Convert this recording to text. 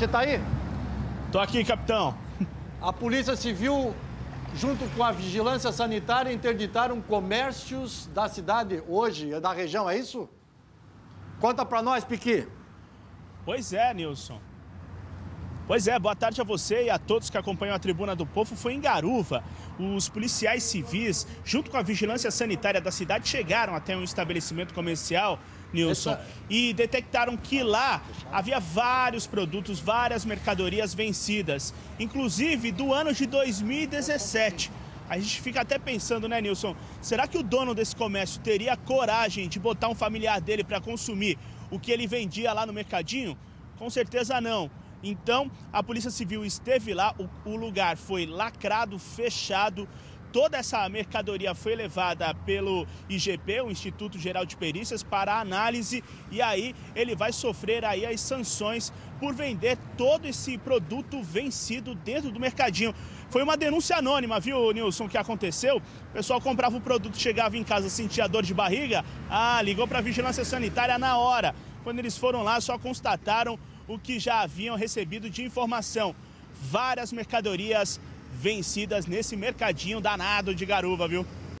você tá aí? Tô aqui, capitão. A Polícia Civil, junto com a Vigilância Sanitária, interditaram comércios da cidade hoje, da região, é isso? Conta pra nós, Piqui. Pois é, Nilson. Pois é, boa tarde a você e a todos que acompanham a Tribuna do Povo. Foi em Garuva. Os policiais civis, junto com a vigilância sanitária da cidade, chegaram até um estabelecimento comercial, Nilson, e detectaram que lá havia vários produtos, várias mercadorias vencidas, inclusive do ano de 2017. A gente fica até pensando, né, Nilson? Será que o dono desse comércio teria coragem de botar um familiar dele para consumir o que ele vendia lá no mercadinho? Com certeza não. Então, a Polícia Civil esteve lá, o, o lugar foi lacrado, fechado, toda essa mercadoria foi levada pelo IGP, o Instituto Geral de Perícias, para análise e aí ele vai sofrer aí as sanções por vender todo esse produto vencido dentro do mercadinho. Foi uma denúncia anônima, viu, Nilson, que aconteceu? O pessoal comprava o produto, chegava em casa, sentia dor de barriga, ah, ligou para a vigilância sanitária na hora. Quando eles foram lá, só constataram o que já haviam recebido de informação. Várias mercadorias vencidas nesse mercadinho danado de garuva, viu?